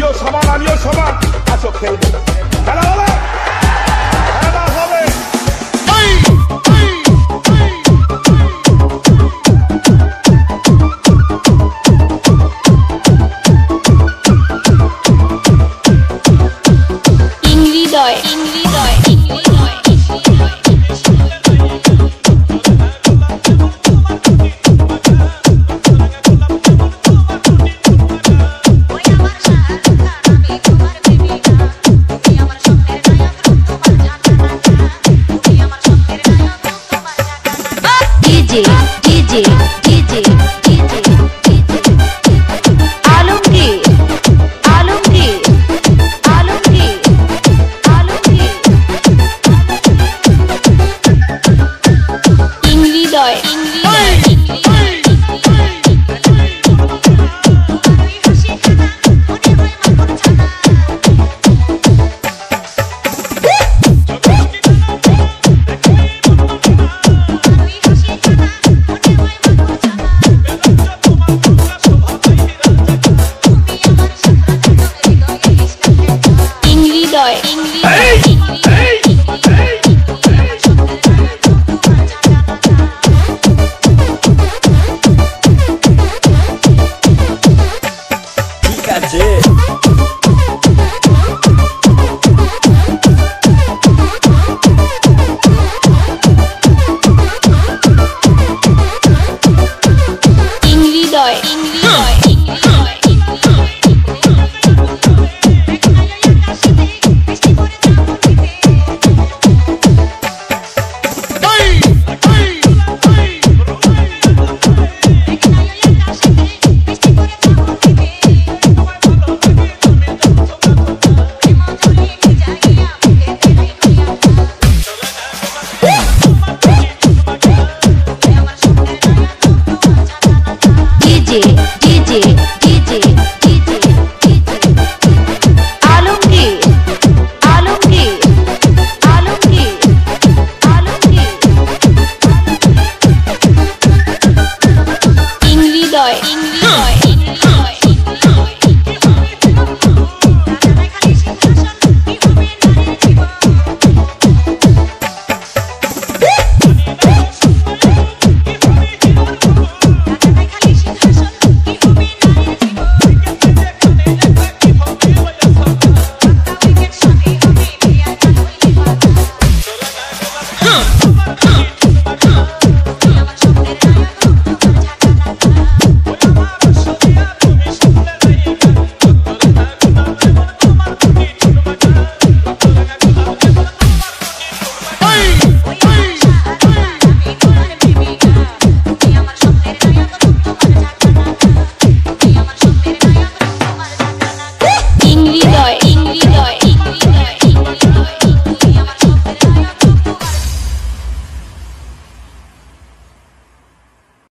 Diyor şaman, alıyor şaman. Kaç o kelime. Helal ola. DJ DJ DJ 哎.